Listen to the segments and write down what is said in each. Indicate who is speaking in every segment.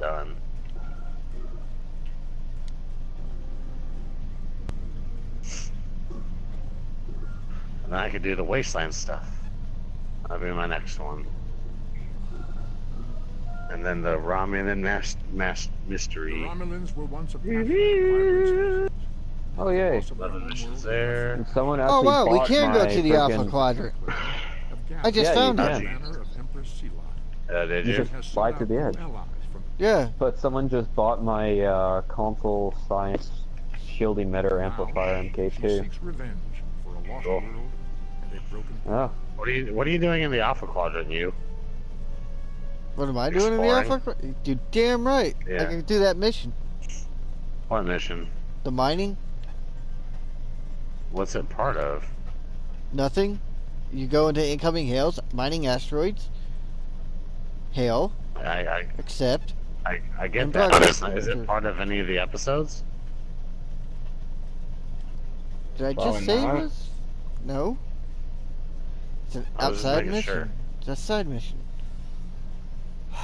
Speaker 1: I'm done. And then I could do the wasteland stuff. That'll be my next one. And then the Romulan mass, mass
Speaker 2: The
Speaker 1: mystery.
Speaker 2: Romulans were once a passionate
Speaker 3: Oh yay!
Speaker 2: Most of
Speaker 1: missions there.
Speaker 3: And someone actually
Speaker 4: Oh wow, we can go to the Alpha Quadrant. I just
Speaker 3: Yeah,
Speaker 4: found
Speaker 3: you
Speaker 4: it.
Speaker 3: can.
Speaker 2: Of Empress Sela.
Speaker 1: Uh, did
Speaker 3: You
Speaker 1: you?
Speaker 3: just
Speaker 2: fly
Speaker 3: to the
Speaker 2: out
Speaker 3: edge.
Speaker 2: Allies from
Speaker 4: Yeah.
Speaker 3: But someone just bought my uh, console science shielding meter amplifier MK2.
Speaker 2: seeks revenge for a lost
Speaker 1: Cool.
Speaker 2: world and a broken
Speaker 3: Oh,
Speaker 1: What are you What are you doing in the Alpha Quadrant? You?
Speaker 4: What am I doing in the Alpha Quadrant? Dude, damn right. I can do that mission.
Speaker 1: What mission?
Speaker 4: The mining,
Speaker 1: What's it part of?
Speaker 4: nothing. You go into incoming hails, mining asteroids. Hail,
Speaker 1: I I,
Speaker 4: accept.
Speaker 1: I, I get
Speaker 4: In
Speaker 1: that. Is, is it part of any of the episodes?
Speaker 4: Did I
Speaker 5: Probably
Speaker 4: just say
Speaker 5: not.
Speaker 4: it was? No. It's an
Speaker 1: I was just
Speaker 4: outside
Speaker 1: making
Speaker 4: mission.
Speaker 1: sure.
Speaker 4: It's a side mission.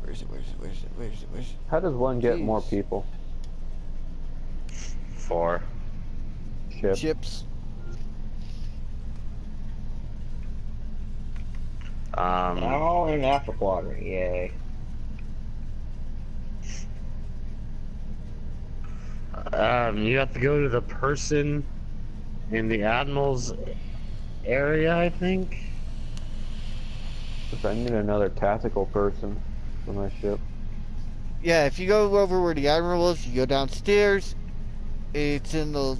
Speaker 4: Where is it? Where is it? Where is it? Where is it? Where is it?
Speaker 3: how does one get more people?
Speaker 1: Four.
Speaker 3: Ship.
Speaker 4: Chips.
Speaker 1: Um.
Speaker 5: Oh, in Alpha Quadrant, yay.
Speaker 1: Um, you have to go to the person in the admiral's area, I think.
Speaker 3: If I need another tactical person for my ship.
Speaker 4: Yeah, if you go over where the admiral is, you go downstairs. It's in the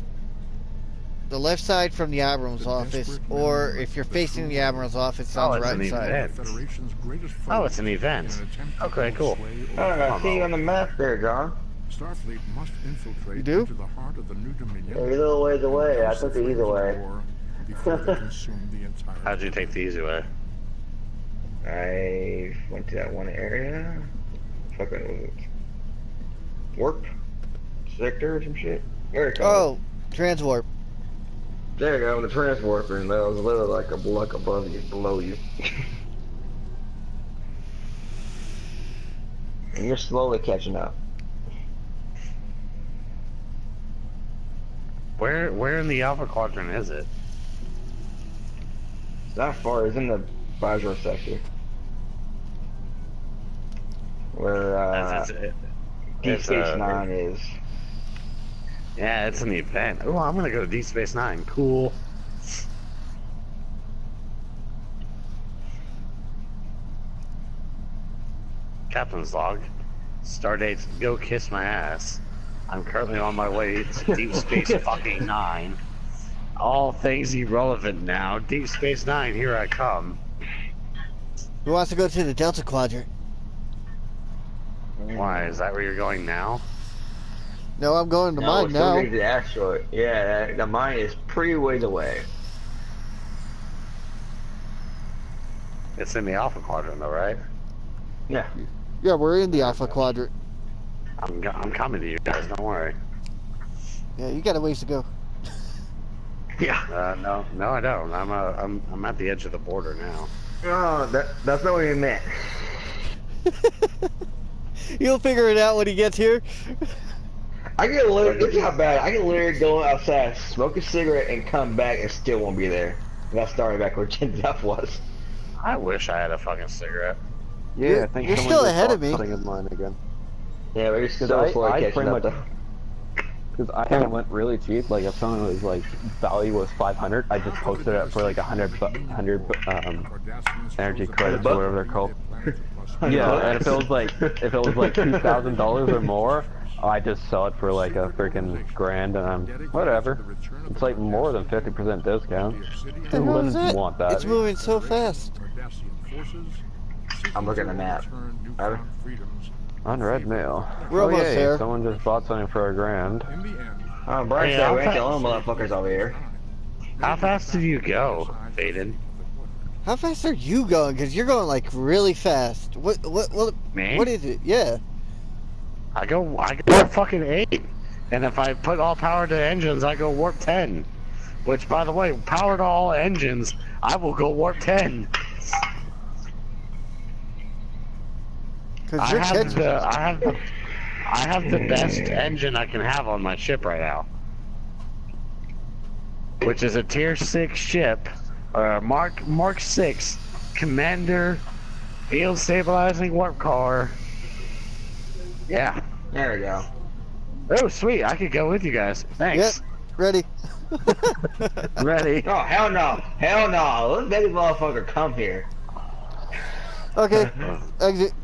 Speaker 4: the left side from the admiral's
Speaker 2: The
Speaker 4: office, or if you're facing the admiral's office, it's
Speaker 1: Oh,
Speaker 4: on the right
Speaker 1: an
Speaker 4: side.
Speaker 1: event.
Speaker 2: the Federation's greatest foe
Speaker 1: Oh, it's an event.
Speaker 2: in an attempt to
Speaker 1: Okay, cool.
Speaker 2: sway
Speaker 5: Oh, I see you on the map there, John.
Speaker 2: Starfleet must infiltrate
Speaker 4: You do?
Speaker 2: into the heart of the new Dominion.
Speaker 5: Yeah, you're a little ways away. I took the easy way.
Speaker 2: war Before they consume the entire
Speaker 1: How'd you take the easy way?
Speaker 5: I went to that one area. Fucking was it? Warp sector or some shit. Where it
Speaker 4: Oh,
Speaker 5: called?
Speaker 4: transwarp.
Speaker 5: There you go. The transwarper, and that was literally like a block above you, below you. and you're slowly catching up.
Speaker 1: Where Where in the Alpha Quadrant is it?
Speaker 5: It's not far. It's in the Bajor sector. Where uh,
Speaker 1: It's- it's-
Speaker 5: Deep Space
Speaker 1: uh,
Speaker 5: Nine is.
Speaker 1: Yeah, it's an event. Oh, I'm gonna go to Deep Space Nine. Cool. Captain's log. Stardate, go kiss my ass. I'm currently on my way to Deep Space fucking Nine. All things irrelevant now. Deep Space Nine, here I come.
Speaker 4: Who wants to go to the Delta Quadrant?
Speaker 1: Why? Is that where you're going now?
Speaker 4: No, I'm going to
Speaker 5: No,
Speaker 4: mine
Speaker 5: we're still
Speaker 4: now.
Speaker 5: getting to the asteroid. Yeah, that- the mine is pretty ways away.
Speaker 1: It's in the Alpha Quadrant, though, right?
Speaker 5: Yeah.
Speaker 4: Yeah, we're in the Alpha Quadrant.
Speaker 1: I'm, I'm coming to you guys. Don't worry.
Speaker 4: Yeah, you got a ways to go.
Speaker 5: Yeah.
Speaker 1: Uh, no, no, I don't. I'm, uh, I'm, I'm at the edge of the border now.
Speaker 5: Oh, that, that's not what we meant.
Speaker 4: You'll figure it out when he gets here.
Speaker 5: I can literally, look how bad, I can literally go outside, smoke a cigarette, and come back and still won't be there. And that's starting back where Gen F was.
Speaker 1: I wish I had a fucking cigarette.
Speaker 3: Yeah,
Speaker 4: You're-
Speaker 3: I think
Speaker 4: you're still ahead of me.
Speaker 3: Something of mine again.
Speaker 5: Yeah, we're just
Speaker 3: Because
Speaker 5: so
Speaker 3: I,
Speaker 5: slow
Speaker 3: I
Speaker 5: catching
Speaker 3: pretty
Speaker 5: up.
Speaker 3: much because I kind of went really cheap. Like if someone was like value was 500, I just posted it for like 100, 100 um, energy credits or whatever they're called. Yeah, and if it was like if it was like two thousand dollars or more, Oh, I just sell it for like a freaking grand, and I'm whatever. It's like more than 50% discount. Who wouldn't
Speaker 4: is
Speaker 3: want that?
Speaker 4: It's moving so fast.
Speaker 5: I'm looking at the map. Are
Speaker 3: Unread mail.
Speaker 4: We're
Speaker 3: oh,
Speaker 4: almost
Speaker 3: yay,
Speaker 4: there.
Speaker 3: Someone just bought something for a grand.
Speaker 2: In the
Speaker 5: Oh, Brian
Speaker 1: Hey,
Speaker 5: said
Speaker 1: I'll
Speaker 5: we ain't the
Speaker 1: pa-
Speaker 5: only motherfuckers over here.
Speaker 1: How fast did you go, Vaden?
Speaker 4: How fast are you going? Because you're going like really fast. What? What? What?
Speaker 1: Me?
Speaker 4: What is it? Yeah.
Speaker 1: I go, I go warp fucking eight, and if I put all power to engines, I go warp ten. Which, by the way, power to all engines, I will go warp ten.
Speaker 4: Because
Speaker 1: I have the I have the I have the best engine I can have on my ship right now, which is a Tier Six ship, uh, Mark Mark Six Commander Field Stabilizing Warp Core. Yeah.
Speaker 5: There we go.
Speaker 1: Oh, sweet! I could go with you guys. Thanks. Yep.
Speaker 4: Ready?
Speaker 1: Ready?
Speaker 5: Oh hell no, hell no! Let baby motherfucker come here.
Speaker 4: okay, uh-huh. exit.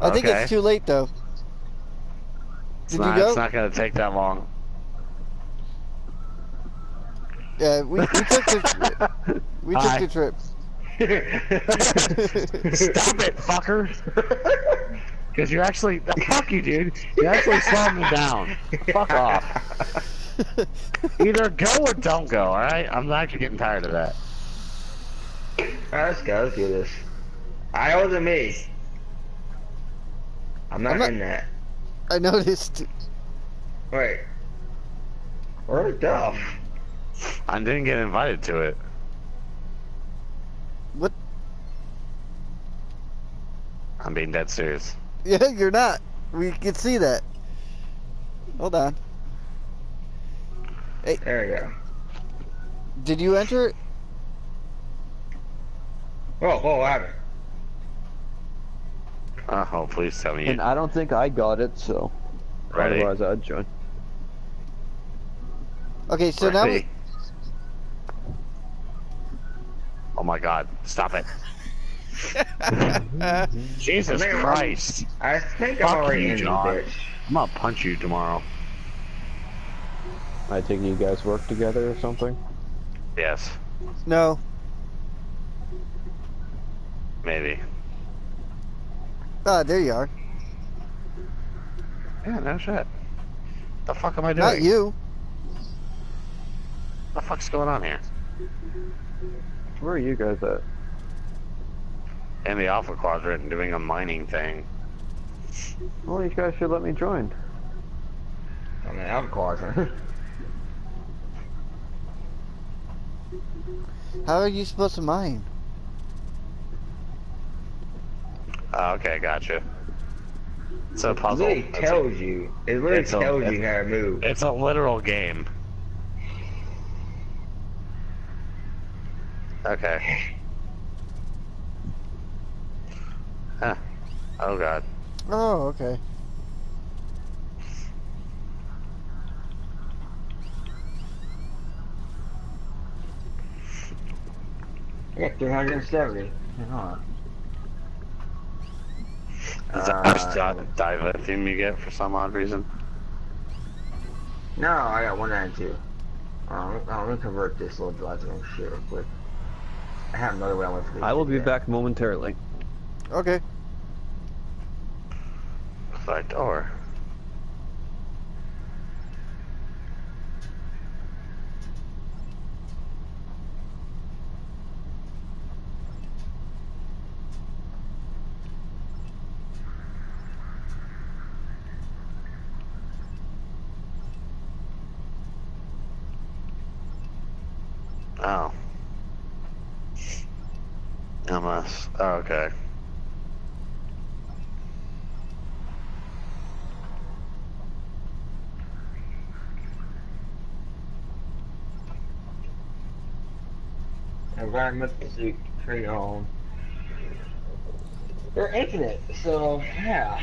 Speaker 4: I think
Speaker 1: Okay.
Speaker 4: it's too late though.
Speaker 1: It's
Speaker 4: Did
Speaker 1: not,
Speaker 4: you go?
Speaker 1: It's not gonna take that long.
Speaker 4: Yeah, we, we took the we took
Speaker 1: Hi.
Speaker 4: the trip.
Speaker 1: Stop it, fucker! Because you're actually fuck you, dude. You're actually slowing me down. Fuck off. Either go or don't go. All right? I'm actually getting tired of that.
Speaker 5: Alright, let's go. Let's do this. I wasn't me. I'm not,
Speaker 4: I'm not-
Speaker 5: in that.
Speaker 4: I noticed.
Speaker 5: Wait. Where's Duff?
Speaker 1: I didn't get invited to it.
Speaker 4: What?
Speaker 1: I'm being dead serious.
Speaker 4: Yeah, you're not. We can see that. Hold on. Hey.
Speaker 5: There we go.
Speaker 4: Did you enter it?
Speaker 5: Whoa, whoa, what happened?
Speaker 1: Oh, please tell me you
Speaker 3: And I don't think I got it, so
Speaker 1: ready.
Speaker 3: otherwise I'd join.
Speaker 4: Okay, so now we,
Speaker 1: Ready. Oh my god, stop it. Jesus
Speaker 5: I'm-
Speaker 1: Christ.
Speaker 5: I think
Speaker 1: Fuck
Speaker 5: I'm already
Speaker 1: you,
Speaker 5: in
Speaker 1: John.
Speaker 5: bitch.
Speaker 1: I'm gonna punch you tomorrow.
Speaker 3: I think you guys work together or something.
Speaker 1: Yes,
Speaker 4: no.
Speaker 1: maybe.
Speaker 4: Ah, there you are.
Speaker 1: Yeah, no shit. The fuck am I doing?
Speaker 4: Not you.
Speaker 1: What the fuck's going on here?
Speaker 3: Where are you guys at?
Speaker 1: In the Alpha Quadrant doing a mining thing.
Speaker 3: Well, you guys should let me join.
Speaker 5: I'm Alpha alcohol.
Speaker 4: How are you supposed to mine?
Speaker 1: Oh, okay, gotcha. It's a
Speaker 5: It
Speaker 1: puzzle.
Speaker 5: literally
Speaker 1: It's a-
Speaker 5: tells you. It literally
Speaker 1: it's a-
Speaker 5: tells you how to move.
Speaker 1: It's a literal game. Okay. Huh. Oh god.
Speaker 4: Oh, okay.
Speaker 5: Yeah, 370. Huh.
Speaker 1: Is that
Speaker 5: Uh,
Speaker 1: how much di- dilithium you get for some odd reason?
Speaker 5: No, I got 192. Um, I'm gonna convert this little Dilithium shit real quick. I have another way I want to
Speaker 3: I will be back momentarily.
Speaker 4: Okay.
Speaker 1: Side door. Oh. MS. Oh, okay.
Speaker 5: Environmental suit, trade on. They're infinite, so yeah.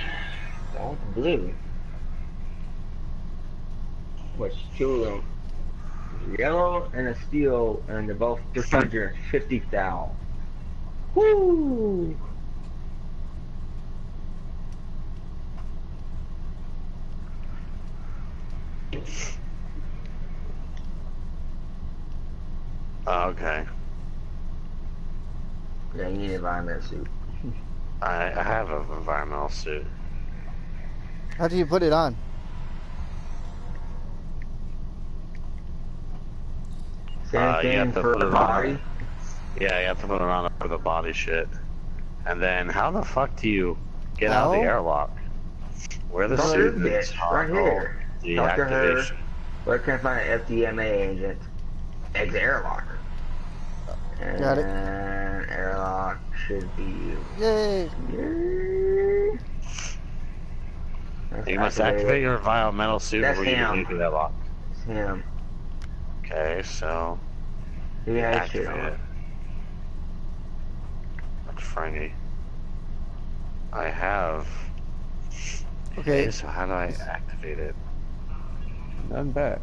Speaker 5: The blue. Which two of them? Yellow and a steel, and they're both 350,000. Woo!
Speaker 1: Oh, okay.
Speaker 5: Yeah, you need an environmental suit.
Speaker 1: I, I have an environmental suit.
Speaker 4: How do you put it on?
Speaker 5: Same
Speaker 1: Uh, you
Speaker 5: thing
Speaker 1: have to
Speaker 5: for
Speaker 1: put
Speaker 5: the
Speaker 1: it on.
Speaker 5: body.
Speaker 1: Yeah, you have to put it on for the body shit. And then how the fuck do you get out of the airlock? Where the
Speaker 5: Don't
Speaker 1: suit is
Speaker 5: this, right here. Talk to her. Where can I find an FDMA agent? Exit airlock. And
Speaker 4: Got it.
Speaker 5: Airlock should be.
Speaker 4: Yay!
Speaker 5: That's
Speaker 1: You must
Speaker 5: activated.
Speaker 1: activate your environmental suit
Speaker 5: That's
Speaker 1: before you
Speaker 5: him.
Speaker 1: can leave that lock.
Speaker 5: Him.
Speaker 1: Okay, so
Speaker 5: Yeah, shit
Speaker 1: activate
Speaker 5: on.
Speaker 1: it. That's Frankie. I have.
Speaker 4: Okay,
Speaker 1: Okay, so how do I activate it?
Speaker 3: I'm back.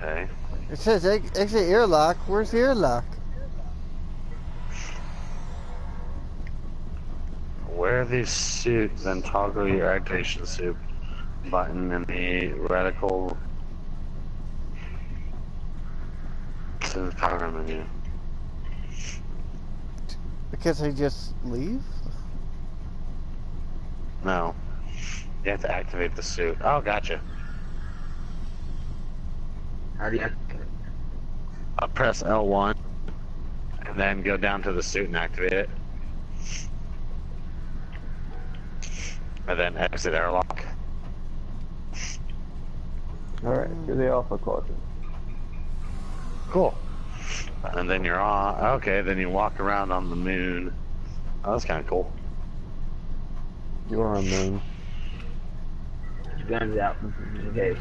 Speaker 1: Okay.
Speaker 4: it says exit airlock. Where's the airlock?
Speaker 1: Wear the suit, then toggle your activation suit button in the radical to the power menu.
Speaker 4: Because I just leave?
Speaker 1: No. You have to activate the suit. Oh, gotcha.
Speaker 5: How do you activate?
Speaker 1: I'll press L1 and then go down to the suit and activate it. And then exit airlock.
Speaker 3: Alright, do the alpha quadrant.
Speaker 1: Cool. And then you're on. Okay, then you walk around on the moon. Oh, that's kind of cool.
Speaker 3: You are on the moon.
Speaker 5: Guns out. Okay.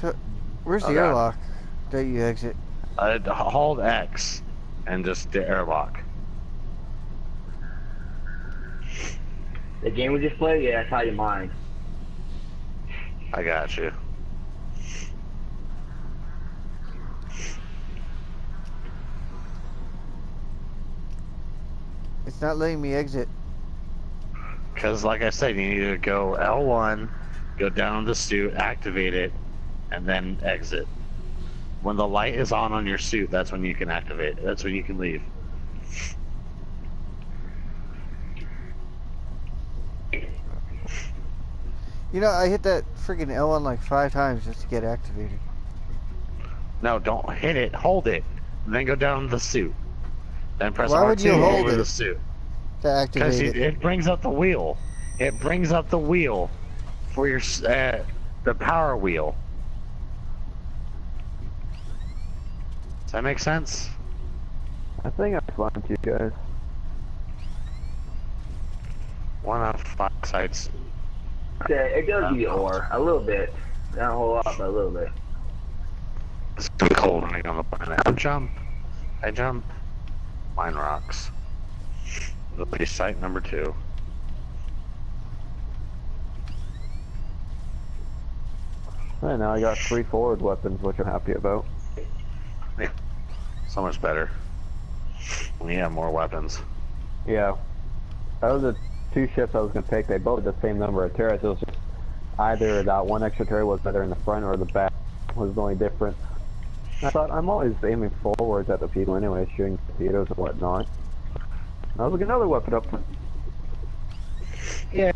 Speaker 4: So, Where's the
Speaker 1: God.
Speaker 4: airlock that you exit?
Speaker 1: Uh, d- hold X and just the airlock.
Speaker 5: The game we just played, yeah, that's how you mine.
Speaker 1: I got you.
Speaker 4: Not letting me exit.
Speaker 1: Because, like I said, you need to go L1, go down the suit, activate it, and then exit. When the light is on on your suit, that's when you can activate. it. That's when you can leave.
Speaker 4: You know, I hit that freaking L1 like five times just to get activated.
Speaker 1: No, don't hit it. Hold it. And then go down the suit. Then press
Speaker 4: Why
Speaker 1: R2
Speaker 4: would you hold
Speaker 1: over
Speaker 4: it?
Speaker 1: the suit.
Speaker 4: To
Speaker 1: Because
Speaker 4: activate
Speaker 1: it,
Speaker 4: it.
Speaker 1: it brings up the wheel. It brings up the wheel for your uh, the power wheel. Does that make sense?
Speaker 3: I think I found you guys.
Speaker 1: One out of five sites.
Speaker 5: Okay, it does give you ore. A little bit. Not a whole lot, but a little bit.
Speaker 1: It's too cold running on the planet. I jump. I jump. Mine rocks. That'll site number two.
Speaker 3: Right now I got three forward weapons, which I'm happy about.
Speaker 1: So much better. You have more weapons.
Speaker 3: Yeah. Out of the two ships I was going to take, they both had the same number of turrets. It was just either that one extra turret was better in the front or the back was the only difference. I thought I'm always aiming forwards at the people anyway, shooting torpedoes and whatnot. I was like another weapon up front.
Speaker 1: Hey.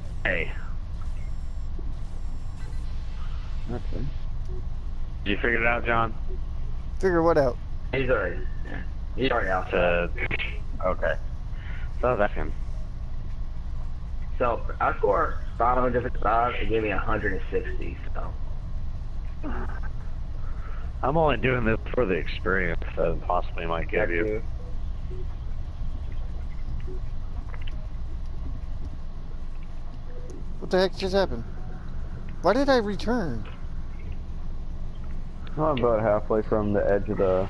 Speaker 3: Okay.
Speaker 1: You figured it out, John?
Speaker 4: Figure what out?
Speaker 5: He's already. Yeah. He's already out.
Speaker 1: To... Okay. So that's him.
Speaker 5: So I scored 555. It gave me 160. So.
Speaker 1: I'm only doing this for the experience that possibly might give you.
Speaker 4: What the heck just happened? Why did I return?
Speaker 3: I'm about halfway from the edge of the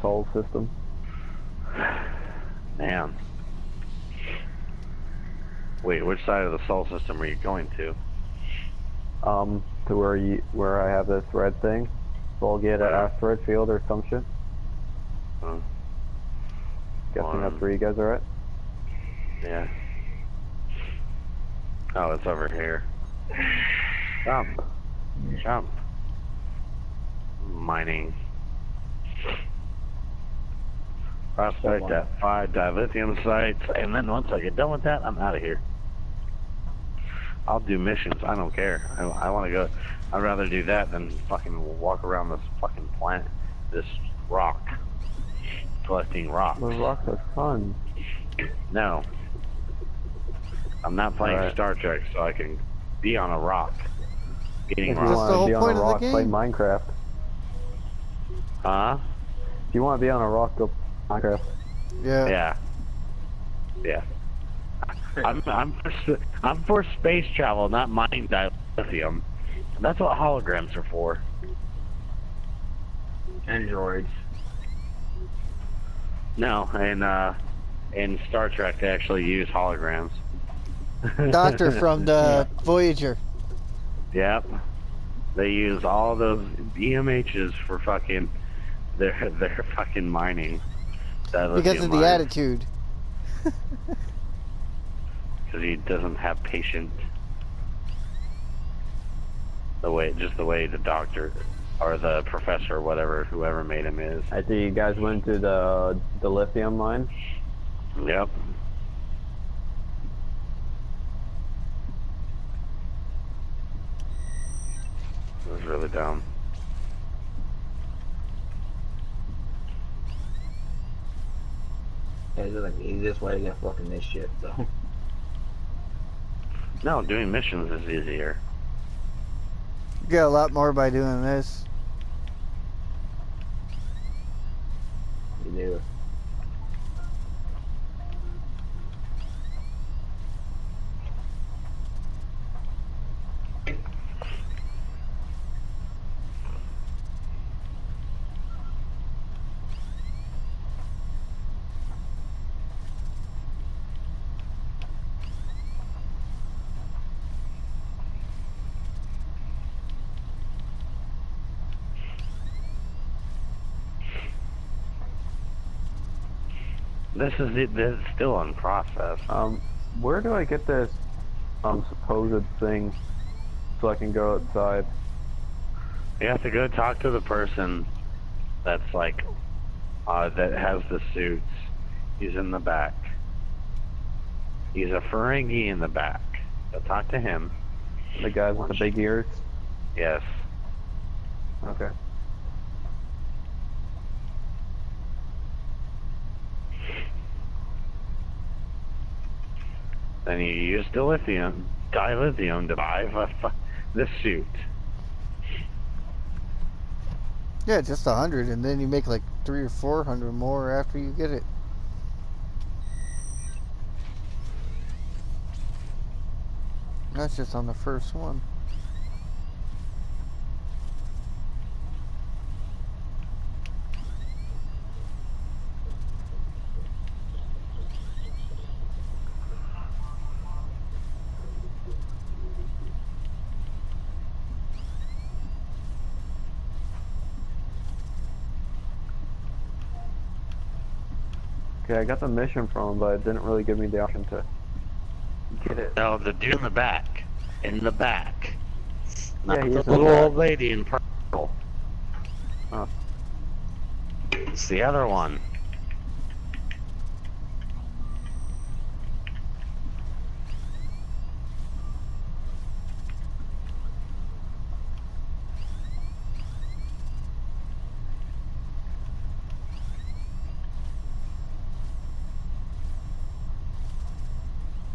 Speaker 3: sol system.
Speaker 1: Man. Wait, which side of the Sol system are you going to?
Speaker 3: Um, to where you where I have this red thing. Volgate
Speaker 1: Wow.
Speaker 3: asteroid field or some shit.
Speaker 1: Huh.
Speaker 3: Guessing that's where you guys are at.
Speaker 1: Yeah. Oh, it's over here. Jump. Jump. Mining. Prospect at five dilithium sites, and then once I get done with that, I'm out of here. I'll do missions. I don't care. I, I want to go. I'd rather do that than fucking walk around this fucking planet, this rock, collecting rocks.
Speaker 3: The rocks are fun.
Speaker 1: No. I'm not playing
Speaker 3: Alright.
Speaker 1: Star Trek, so I can be on a rock. Getting
Speaker 3: If you
Speaker 4: That's the
Speaker 3: want
Speaker 4: whole
Speaker 3: to be on
Speaker 4: point
Speaker 3: a
Speaker 4: of the
Speaker 3: rock, play. Minecraft.
Speaker 1: Huh?
Speaker 3: If you want to be on a rock, go Minecraft.
Speaker 4: Yeah.
Speaker 1: Yeah. Yeah. I'm I'm for s- I'm for space travel, not mining dilithium. That's what holograms are for.
Speaker 5: Androids.
Speaker 1: No, and uh, in Star Trek they actually use holograms.
Speaker 4: Doctor from the Voyager.
Speaker 1: Yep. They use all those EMHs for fucking their their fucking mining.
Speaker 4: Because of the attitude.
Speaker 1: Because he doesn't have patience. The way, just the way the doctor or the professor, whatever, whoever made him is.
Speaker 3: I think you guys went to the dilithium mine.
Speaker 1: Yep. It was really dumb.
Speaker 5: Yeah, It's like the easiest way to get fucking this shit, so.
Speaker 1: No, doing missions is easier.
Speaker 4: You get a lot more by doing this.
Speaker 5: You do.
Speaker 1: This is it. This is still in process.
Speaker 3: Um, where do I get this um supposed thing so I can go outside?
Speaker 1: You have to go talk to the person that's like uh, that has the suits. He's in the back. He's a Ferengi in the back. Go talk to him.
Speaker 3: The guy with the big ears.
Speaker 1: Yes.
Speaker 3: Okay.
Speaker 1: Then you use dilithium, dilithium to buy the suit.
Speaker 4: Yeah, just a hundred, and then you make like three or four hundred more after you get it. That's just on the first one.
Speaker 3: Okay, I got the mission from him, but it didn't really give me the option to get it.
Speaker 1: No, the dude in the back. In the back. Not
Speaker 3: Yeah, he
Speaker 1: the little old lady in purple.
Speaker 3: Oh.
Speaker 1: It's the other one.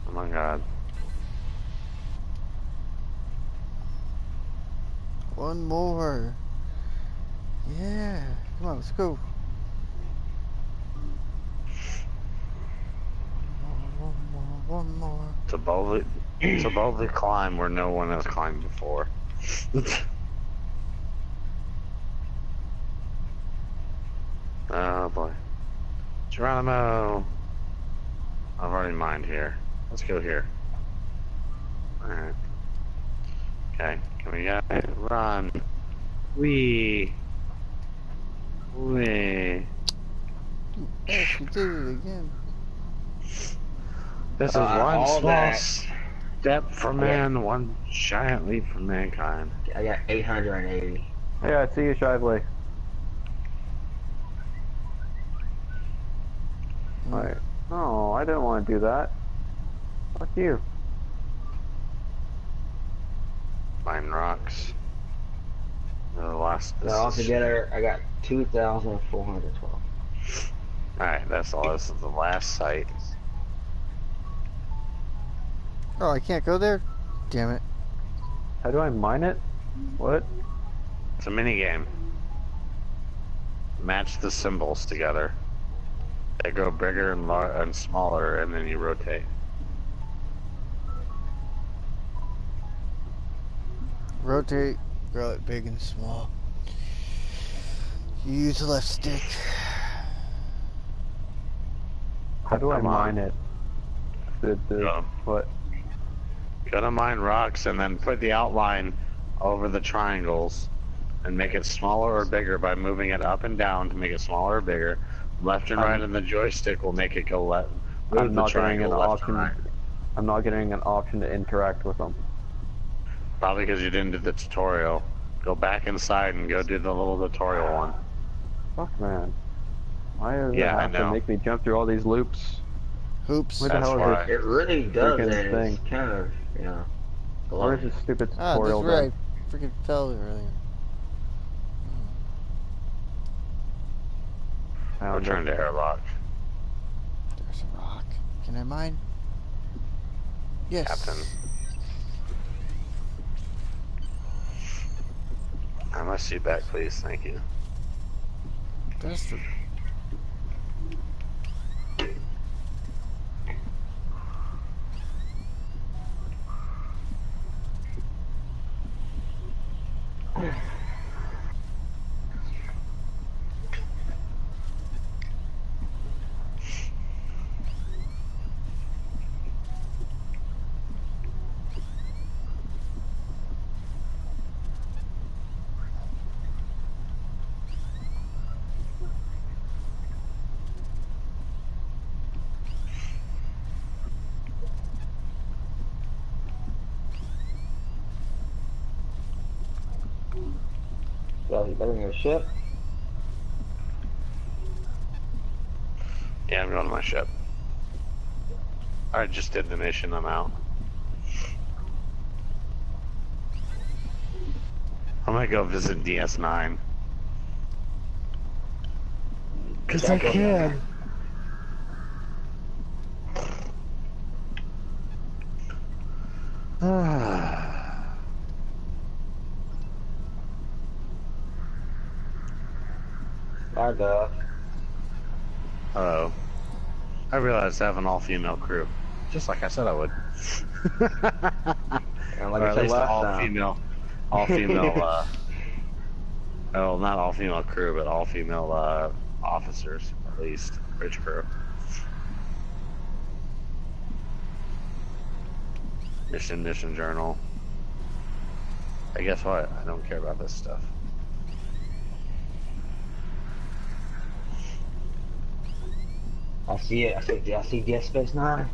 Speaker 1: Oh my god.
Speaker 4: One more. Yeah. Go. One more.
Speaker 1: It's a boldly, it's a boldly climb where no one has climbed before. oh boy. Geronimo! I've already mined here. Let's go here. Alright. Okay, can we go? Run! Wee! Wee!
Speaker 4: Yes, we did it again.
Speaker 1: This is
Speaker 5: Uh,
Speaker 1: one
Speaker 5: all
Speaker 1: small
Speaker 5: that-
Speaker 1: step for man, one giant leap for mankind.
Speaker 5: I got 880.
Speaker 3: Yeah, I see you, Shively. Alright. No, I didn't want to do that. Fuck you.
Speaker 1: Mine rocks. The last.
Speaker 5: So altogether, I got 2,412.
Speaker 1: Alright, that's all. This is the last site.
Speaker 4: Oh, I can't go there? Damn it.
Speaker 3: How do I mine it? What?
Speaker 1: It's a mini game. match the symbols together. They go bigger and lar- and smaller, and then you rotate.
Speaker 4: Rotate, grow it big and small. You use the left stick.
Speaker 3: How do I
Speaker 1: Come on.
Speaker 3: mine it? The, the,
Speaker 1: Yeah.
Speaker 3: what?
Speaker 1: Gotta mine rocks and then put the outline over the triangles and make it smaller or bigger by moving it up and down to make it smaller or bigger. Left and
Speaker 3: Um,
Speaker 1: right, and the joystick will make it go left.
Speaker 3: I'm not getting an option.
Speaker 1: right.
Speaker 3: I'm not getting an option to interact with them.
Speaker 1: Probably because you didn't do the tutorial. Go back inside and go do the little tutorial one.
Speaker 3: Fuck, man. Why does
Speaker 1: Yeah, I
Speaker 3: it have to make me jump through all these loops?
Speaker 4: Hoops.
Speaker 3: What the
Speaker 1: That's
Speaker 3: hell
Speaker 1: why.
Speaker 3: is
Speaker 5: It really does,
Speaker 3: Freaking
Speaker 5: and it's
Speaker 3: thing.
Speaker 5: kind of, you know.
Speaker 3: this? Where's this stupid
Speaker 4: Ah, that's
Speaker 3: tutorial
Speaker 4: right.
Speaker 3: done?
Speaker 4: Freaking fell earlier.
Speaker 3: Found
Speaker 1: Return
Speaker 3: it.
Speaker 1: to airlock.
Speaker 4: There's a rock. Can I mine? Yes.
Speaker 1: Captain. I must seat back, please. Thank you.
Speaker 5: Yeah, you better in your ship.
Speaker 1: Yeah, I'm going to my ship. I just did the mission. I'm out. I'm gonna go visit DS9. Cause I can.
Speaker 5: Stardust.
Speaker 1: Hello. I realized I have an all-female crew, just like I said I would.
Speaker 5: And like
Speaker 1: or
Speaker 5: I
Speaker 1: at
Speaker 5: said
Speaker 1: least
Speaker 5: last
Speaker 1: all
Speaker 5: time.
Speaker 1: female, all female. uh, oh, not all female crew, but all female uh, officers, at least bridge crew. Mission, mission journal. Hey, guess what? I don't care about this stuff.
Speaker 5: I see it. I see, I see DS Space Nine.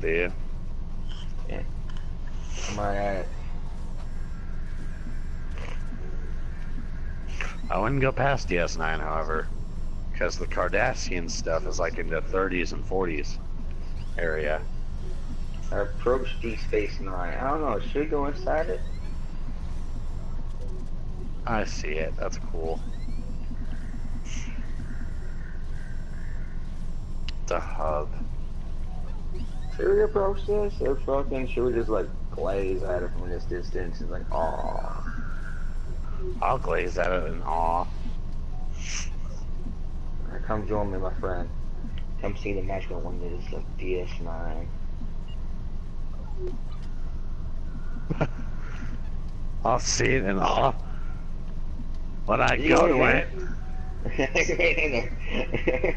Speaker 1: There. you?
Speaker 5: I'm alright.
Speaker 1: I wouldn't go past DS9, however, because the Cardassian stuff is like in the 30s and 40s area.
Speaker 5: I approached D Space Nine. I don't know. Should we go inside it?
Speaker 1: I see it. That's cool. The hub.
Speaker 5: Should we approach this? Or fucking should we just like glaze at it from this distance and like, oh.
Speaker 1: I'll glaze at it in awe.
Speaker 5: Come join me, my friend. Come see the magical wonders of DS9.
Speaker 1: I'll see it in awe. When I
Speaker 5: You
Speaker 1: go
Speaker 5: go
Speaker 1: to it.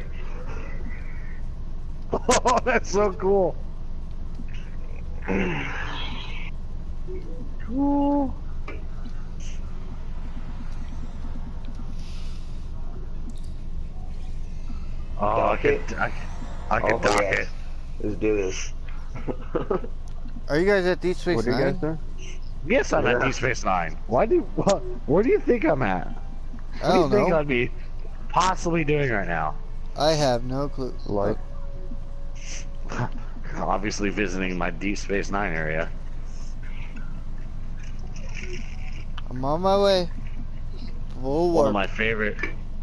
Speaker 1: Oh, that's so cool. cool. Oh, I
Speaker 5: Dock
Speaker 1: could,
Speaker 5: it?
Speaker 1: I, I could
Speaker 5: Oh,
Speaker 1: dock
Speaker 5: yes.
Speaker 1: it.
Speaker 5: Let's do this.
Speaker 4: Are you guys at Deep Space
Speaker 3: What do you guys do?
Speaker 1: Yes, I'm at
Speaker 5: Yeah.
Speaker 1: Deep Space Nine. Why do? What, where do you think I'm at?
Speaker 4: I
Speaker 1: What do you
Speaker 4: don't
Speaker 1: think
Speaker 4: know.
Speaker 1: I'd be possibly doing right now?
Speaker 4: I have no clue.
Speaker 3: Like,
Speaker 1: Obviously visiting my Deep Space Nine area.
Speaker 4: I'm on my way. Full
Speaker 1: One
Speaker 4: work.
Speaker 1: of my favorite,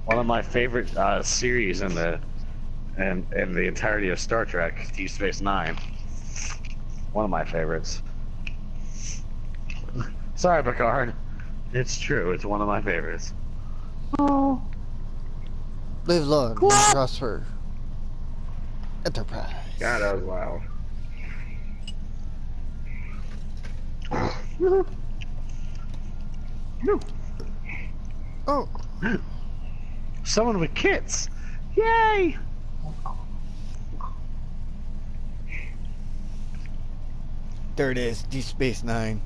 Speaker 1: one of my favorite uh, series in the, and in, the entirety of Star Trek, Deep Space Nine. One of my favorites. Sorry, Picard. It's true. It's one of my favorites. Oh.
Speaker 4: Live long and prosper. Enterprise.
Speaker 5: God, that was loud. no.
Speaker 4: Oh,
Speaker 1: Someone with kits. Yay!
Speaker 4: there it is. Deep Space Nine.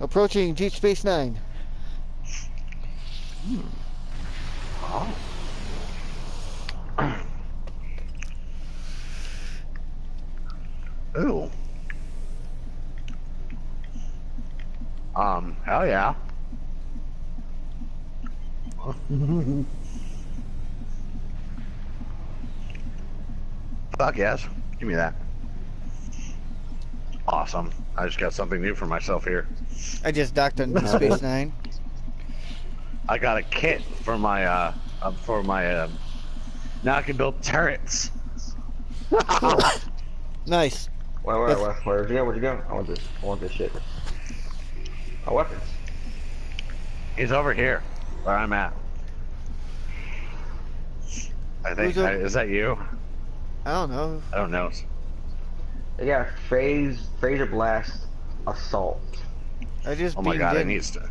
Speaker 4: Approaching Deep Space Nine.
Speaker 1: Ooh. Um, hell yeah. Fuck yes. Give me that. Awesome. I just got something new for myself here.
Speaker 4: I just docked on Space Nine.
Speaker 1: I got a kit for my, uh, uh for my, uh, now I can build turrets.
Speaker 4: Nice.
Speaker 5: Where, where, where, where'd you go? Where'd you go? I want this. I want this shit. My weapons.
Speaker 1: He's over here, where I'm at. I think, I- is that you?
Speaker 4: I don't know.
Speaker 1: I don't know.
Speaker 5: They got phase, phaser blast, assault.
Speaker 4: I just
Speaker 1: Oh my
Speaker 4: beamed
Speaker 1: god, I need to.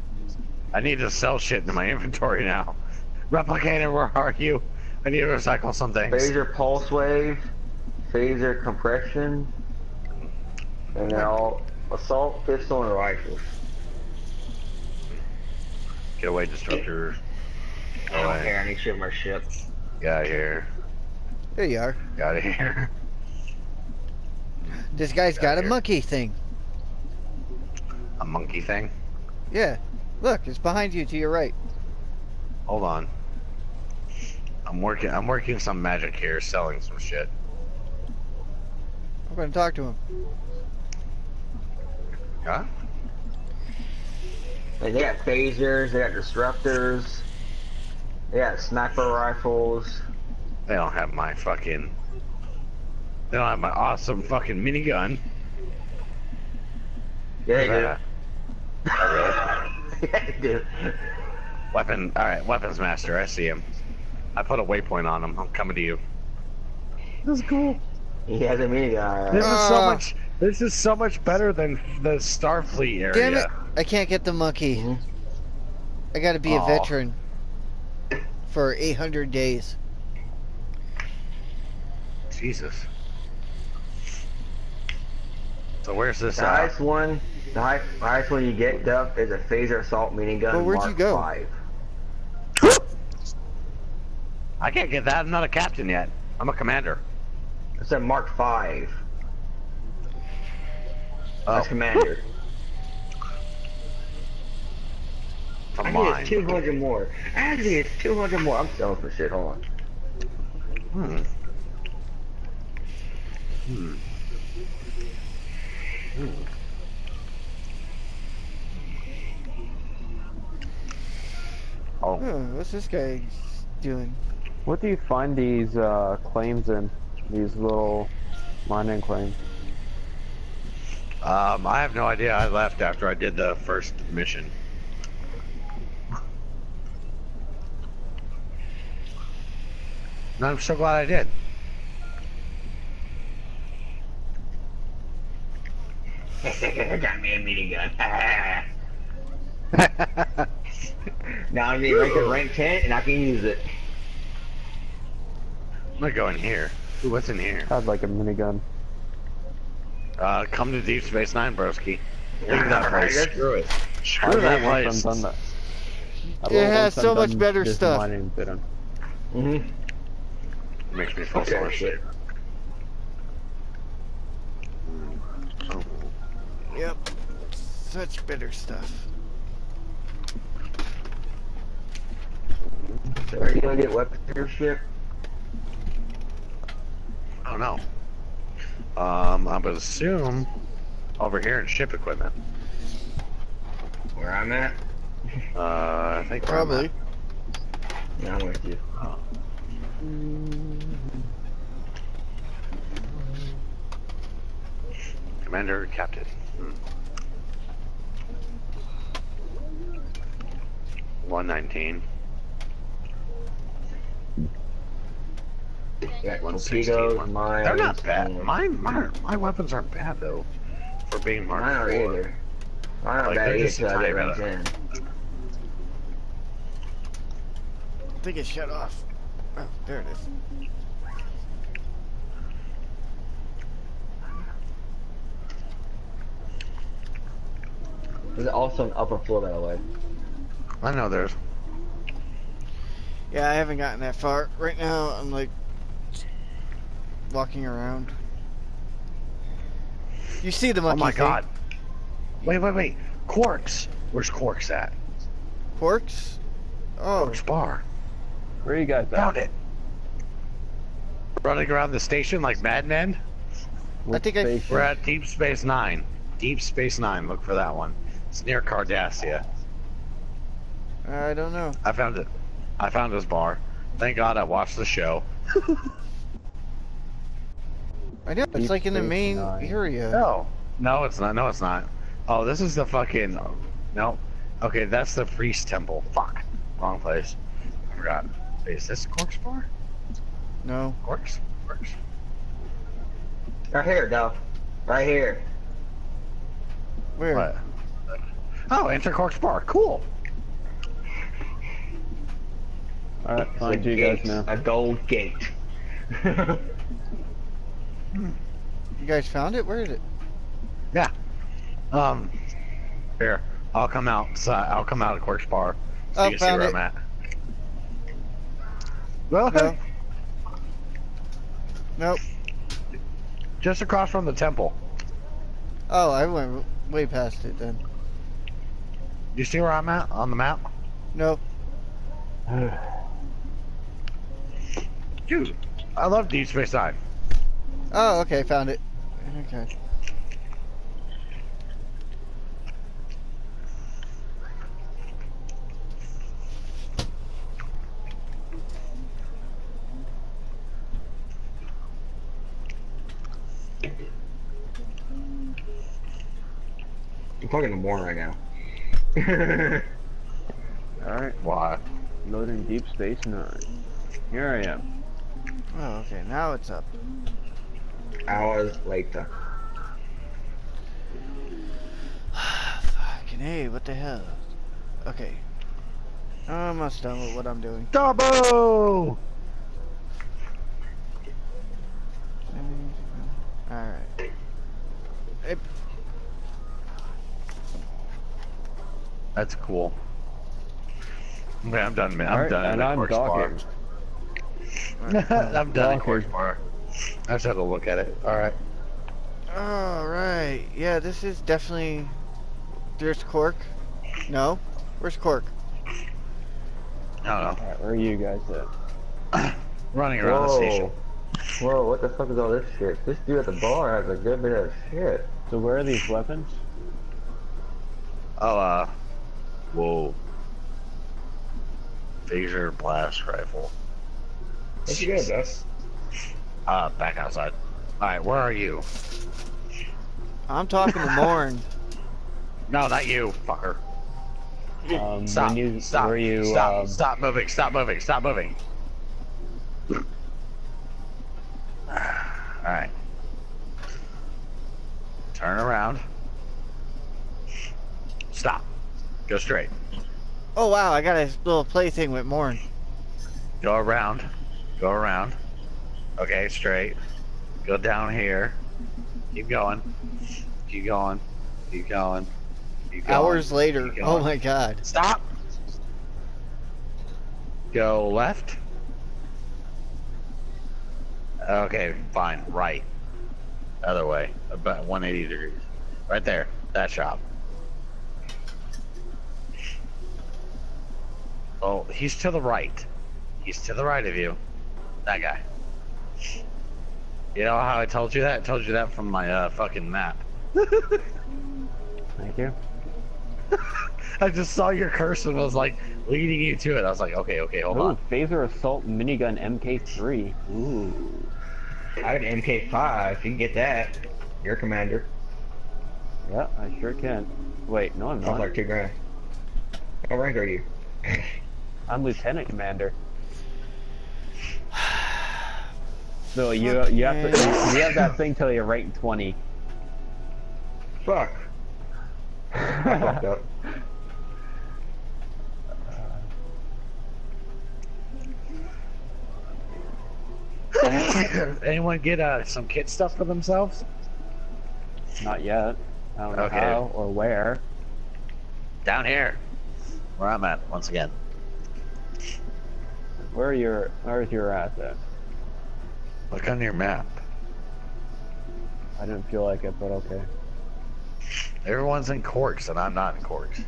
Speaker 1: I need to sell shit in my inventory now. Replicator, where are you? I need to recycle some things.
Speaker 5: Phaser pulse wave, phaser compression, and now all assault pistol and rifle.
Speaker 1: Get away, disruptor. Get
Speaker 5: I don't care. I need shit my ship.
Speaker 1: Get out of here.
Speaker 4: There you are.
Speaker 1: Got out of here.
Speaker 4: This guy's
Speaker 1: Got
Speaker 4: got a
Speaker 1: here.
Speaker 4: monkey thing.
Speaker 1: A monkey thing.
Speaker 4: Yeah. Look, it's behind you to your right.
Speaker 1: Hold on. I'm working. I'm working some magic here, selling some shit.
Speaker 4: I'm gonna talk to him.
Speaker 1: Huh?
Speaker 5: Like, they got phasers, they got disruptors, they got sniper rifles.
Speaker 1: They don't have my fucking. They don't have my awesome fucking minigun.
Speaker 5: Yeah, they
Speaker 1: Uh,
Speaker 5: do.
Speaker 1: oh, really?
Speaker 5: yeah, they do.
Speaker 1: Weapon. All right, weapons master. I see him. I put a waypoint on him. I'm coming to you. This is cool.
Speaker 5: He has a minigun.
Speaker 1: This
Speaker 5: alright.
Speaker 1: is so
Speaker 4: Ah.
Speaker 1: much. This is so much better than the Starfleet area.
Speaker 4: Damn it! I can't get the monkey.
Speaker 5: Mhm.
Speaker 4: I gotta be a veteran for 800 days.
Speaker 1: Jesus. So where's this?
Speaker 5: The
Speaker 1: Uh,
Speaker 5: highest one, the high, highest one you get, Duff, is a phaser assault minigun.
Speaker 4: Well, where'd
Speaker 5: Mark
Speaker 4: you go?
Speaker 5: 5.
Speaker 1: I can't get that. I'm not a captain yet. I'm a commander.
Speaker 5: It's a Mark 5.
Speaker 1: Oh,
Speaker 5: That's commander.
Speaker 1: from
Speaker 5: I think
Speaker 1: mine.
Speaker 5: 200 more. Actually, it's 200 more. I'm selling for shit. Hold on.
Speaker 1: Hmm. Hmm. Oh,
Speaker 4: Huh, what's this guy doing?
Speaker 3: What do you find these uh, claims in? These little mining claims?
Speaker 1: um, I have no idea. I left after I did the first mission. And I'm so glad I did.
Speaker 5: Got me a minigun. now I'm getting ranked at rank 10 and I can use it.
Speaker 1: I'm gonna go in here. Ooh, what's in here?
Speaker 3: i had like a minigun.
Speaker 1: Uh, come to Deep Space Nine, broski. Leave that place.
Speaker 5: let's screw it.
Speaker 1: Screw that
Speaker 3: love
Speaker 1: place.
Speaker 3: I'm done that.
Speaker 4: It has so much
Speaker 3: done
Speaker 4: better
Speaker 3: just
Speaker 4: stuff.
Speaker 3: mining bit on-
Speaker 5: Mm-hmm.
Speaker 1: Makes me feel
Speaker 5: Okay,
Speaker 1: so much
Speaker 5: shit.
Speaker 4: Yep. Such bitter stuff.
Speaker 5: Are you gonna get weapons your ship
Speaker 1: I don't know. Um, I would assume over here in ship equipment.
Speaker 5: Where I'm at?
Speaker 1: Uh, I think
Speaker 4: probably.
Speaker 5: Yeah, I'm with you. Oh.
Speaker 1: Commander, Captain. Hmm. 119.
Speaker 5: Yeah,
Speaker 1: 116.
Speaker 5: torpedoes, mines.
Speaker 1: They're not bad.
Speaker 5: and-
Speaker 1: Mine, mine, my weapons aren't bad though. For being Mark
Speaker 5: Mine aren't either. Mine aren't
Speaker 1: Like,
Speaker 5: bad either
Speaker 1: just
Speaker 5: I get range
Speaker 1: bit.
Speaker 5: in.
Speaker 4: I think it shut off. Oh, there it is.
Speaker 5: There's also an upper floor, by the way.
Speaker 1: I know there's.
Speaker 4: Yeah, I haven't gotten that far. Right now, I'm like walking around. You see the monkey.
Speaker 1: Oh my
Speaker 4: thing?
Speaker 1: god. Wait, wait, wait. Quarks. Where's Quarks at?
Speaker 4: Quarks? Oh,
Speaker 1: Quarks Bar.
Speaker 3: Where are you guys at?
Speaker 1: Found it. Running around the station like madmen.
Speaker 3: What
Speaker 4: think I-
Speaker 1: We're at Deep Space Nine. Deep Space Nine. Look for that one. It's near Cardassia.
Speaker 4: I don't know.
Speaker 1: I found it. I found this bar. Thank God I watched the show.
Speaker 4: I know it's like in the main
Speaker 3: Nine.
Speaker 4: area.
Speaker 1: No. No, it's not. No, it's not. Oh, this is the fucking. No. Okay, that's the priest temple. Fuck. Wrong place. I forgot. Wait, is this Quarks Bar?
Speaker 4: No.
Speaker 1: Quarks? Quarks?
Speaker 5: Right here, Duff. Right here.
Speaker 4: Where?
Speaker 1: What? Oh, enter Quarks Bar. Cool.
Speaker 3: Alright,
Speaker 5: It's
Speaker 3: find
Speaker 5: a
Speaker 3: you guys now.
Speaker 5: A gold gate.
Speaker 4: You guys found it? Where is it?
Speaker 1: Yeah. Um. Here, I'll come out. So I'll come out of Quarks Bar. So
Speaker 4: Oh,
Speaker 1: you can see where
Speaker 4: it.
Speaker 1: I'm at. Well,
Speaker 4: No. Nope.
Speaker 1: just across from the temple.
Speaker 4: Oh, I went way past it then.
Speaker 1: Do you see where I'm at on the map?
Speaker 4: Nope.
Speaker 1: Dude, I love Deep Space Nine.
Speaker 4: Oh, okay, found it. Okay.
Speaker 5: I'm talking to Morn right now.
Speaker 3: Alright,
Speaker 1: Why?
Speaker 3: loading Deep Space Nine. Here I am.
Speaker 4: Oh, okay, now it's up.
Speaker 5: Hours later.
Speaker 4: Fucking hey, what the hell? Okay. I'm almost done with what I'm doing.
Speaker 1: Double!
Speaker 4: Alright.
Speaker 1: That's cool. Okay, I'm done, man. I'm
Speaker 3: Alright,
Speaker 1: done.
Speaker 3: and I'm
Speaker 1: Quarks Bar.
Speaker 3: docking.
Speaker 1: I'm done at
Speaker 3: Docking.
Speaker 1: Quarks Bar. I just had to look at it. Alright.
Speaker 4: Alright. Yeah, this is definitely. There's Quark. No? Where's Quark?
Speaker 1: I don't know.
Speaker 3: Alright, where are you guys at?
Speaker 1: Running around the station.
Speaker 5: Whoa, what the fuck is all this shit? This dude at the bar has a good bit of shit.
Speaker 3: So where are these weapons?
Speaker 1: Oh, uh. Whoa. Phaser blast rifle.
Speaker 5: What'd you get, Duff?
Speaker 1: Uh, back outside. Alright, where are you?
Speaker 4: I'm talking to Morn.
Speaker 1: No, not you, fucker.
Speaker 3: Um,
Speaker 1: Stop.
Speaker 3: you,
Speaker 1: stop.
Speaker 3: were you,
Speaker 1: stop.
Speaker 3: um,
Speaker 1: Stop moving. Stop moving. Stop moving. Alright. Turn around. Stop. Go straight.
Speaker 4: Oh wow, I got a little plaything with Morn.
Speaker 1: Go around. Go around. Okay, straight. Go down here. Keep going. Keep going. Keep going. Keep going.
Speaker 4: Hours later.
Speaker 1: Keep
Speaker 4: Oh my god.
Speaker 1: Stop. Go left. Okay, fine. Right. Other way. About 180 degrees. Right there. That shop. Oh, he's to the right. He's to the right of you. That guy. You know how I told you that? I told you that from my uh, fucking map.
Speaker 3: Thank you.
Speaker 1: I just saw your cursor and was like leading you to it. I was like, okay, okay, hold
Speaker 3: Ooh,
Speaker 1: on.
Speaker 3: phaser assault minigun MK3. Ooh.
Speaker 5: I have an MK5. You can get that. Your commander.
Speaker 3: Yeah, I sure can. Wait, no, I'm
Speaker 5: Sounds
Speaker 3: not.
Speaker 5: like two grand. What rank are you?
Speaker 3: I'm lieutenant commander. So you you have to you, you have that thing till you're rank 20.
Speaker 5: Fuck. I fucked up.
Speaker 1: Anyone get uh, some kit stuff for themselves?
Speaker 3: Not yet. I don't know
Speaker 1: Okay.
Speaker 3: how or where.
Speaker 1: Down here, where I'm at, once again.
Speaker 3: Where are your where's your at then?
Speaker 1: Look on your map.
Speaker 3: I didn't feel like it, but okay.
Speaker 1: Everyone's in Quarks, and I'm not in Quarks.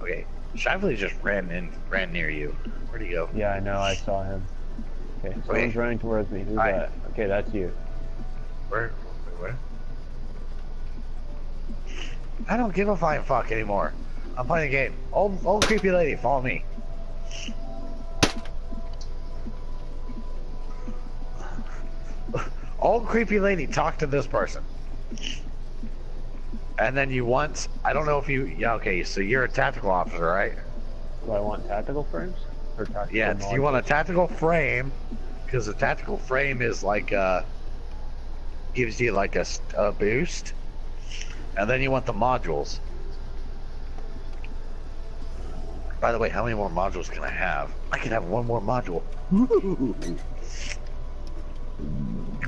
Speaker 1: Okay, Shively just ran in, ran near you. Where'd he go?
Speaker 3: Yeah, I know. I saw him. Okay,
Speaker 1: Wait.
Speaker 3: someone's running towards me. Who's
Speaker 1: Hi.
Speaker 3: that? Okay, that's you.
Speaker 1: Where? Where? I don't give a flying fuck anymore. I'm playing a game. Old, old creepy lady, follow me. Old creepy lady, talk to this person. And then you want, I don't know if you, yeah, okay, so you're a tactical officer, right?
Speaker 3: Do I want tactical frames or tactical?
Speaker 1: Yeah, do you want a tactical frame? Because a tactical frame is like uh gives you like a boost, and then you want the modules. By the way, how many more modules can I have? I can have one more module.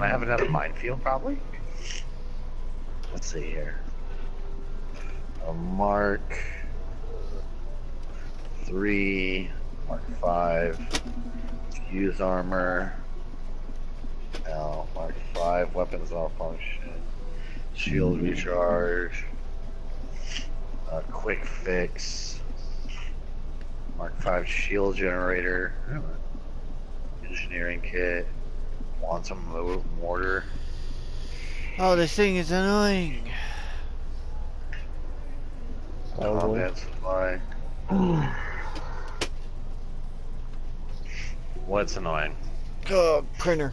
Speaker 1: I have another minefield, probably? Let's see here. A Mark three, Mark five, use armor. Now, Mark five, weapons malfunction, shield recharge, uh, quick fix, Mark five shield generator, engineering kit, quantum mo- mortar.
Speaker 4: Oh, this thing is annoying.
Speaker 3: Probably.
Speaker 1: Oh, combat supply. What's annoying?
Speaker 4: Oh, printer.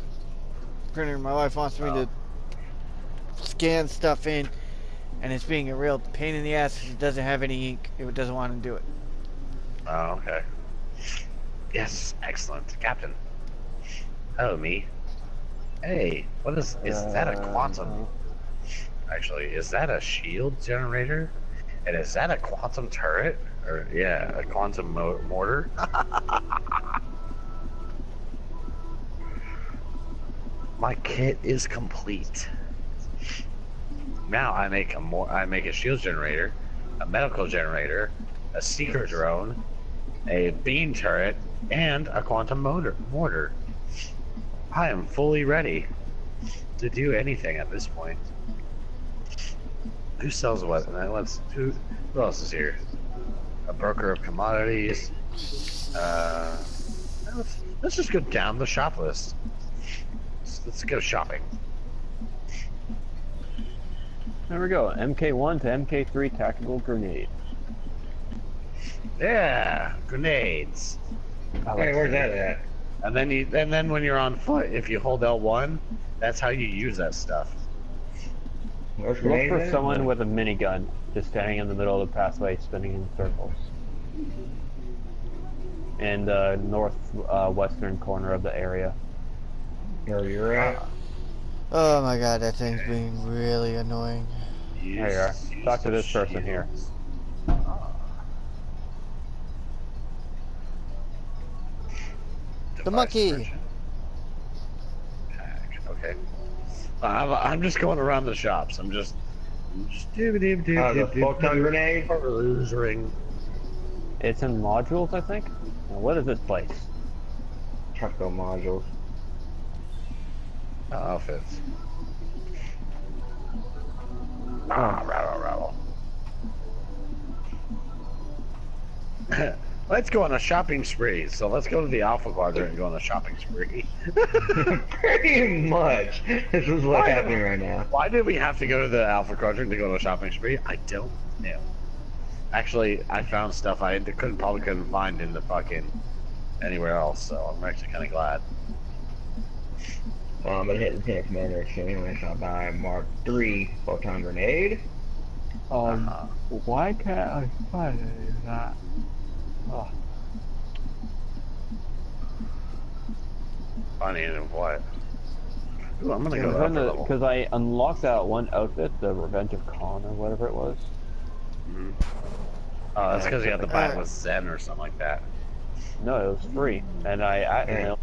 Speaker 4: Printer. My wife wants me
Speaker 1: Oh.
Speaker 4: to scan stuff in, and it's being a real pain in the ass 'cause it doesn't have any ink. It doesn't want to do it.
Speaker 1: Oh, okay. Yes, excellent, Captain. Hello, me. Hey, what is is that? A quantum? Uh, actually, is that a shield generator? And is that a quantum turret? Or yeah, a quantum mo- mortar? My kit is complete. Now I make a more I make a shield generator, a medical generator, a seeker drone, a beam turret, and a quantum motor mortar. I am fully ready to do anything at this point. Who sells what? uh, Let's who who else is here? A broker of commodities. Uh, let's, let's just go down the shop list. Let's, let's go shopping.
Speaker 3: There we go. MK1 to MK3 tactical grenade.
Speaker 1: Yeah, grenades. Like
Speaker 5: Hey, where's that at?
Speaker 1: And then you, and then when you're on foot, if you hold L1, that's how you use that stuff.
Speaker 5: Where's
Speaker 3: Look for someone with a minigun just standing in the middle of the pathway, spinning in circles. In the northwestern uh, corner of the area.
Speaker 5: Where you're at?
Speaker 4: Oh my god, that thing's being really annoying.
Speaker 1: Use,
Speaker 3: There you are. Talk to this person here.
Speaker 4: The monkey.
Speaker 1: Okay. I'm, I'm just going around the shops. I'm just. Perusing.
Speaker 3: It's in modules, I think. Now, what is this place?
Speaker 5: Tactical modules.
Speaker 1: Uh, outfits. Ah, rattle, rattle. Let's go on a shopping spree. So let's go to the Alpha Quadrant and go on a shopping spree.
Speaker 5: Pretty much. This is what's
Speaker 1: Why-
Speaker 5: happening right now.
Speaker 1: Why did we have to go to the Alpha Quadrant to go on a shopping spree? I don't know. Actually, I found stuff I couldn't probably couldn't find in the fucking anywhere else. So I'm actually kind of glad.
Speaker 5: Well, I'm gonna hit the tank commander soon anyway, so I'll buy Mark III photon grenade.
Speaker 3: Um,
Speaker 1: Uh-huh.
Speaker 3: why can't I find that? Oh,
Speaker 1: Funny of what? Ooh, I'm gonna go a level.
Speaker 3: because I unlocked that one outfit, the Revenge of Khan or whatever it was.
Speaker 1: Mhm. Oh, that's because you had to buy it with Zen or something like that.
Speaker 3: No, it was free, and I, I know,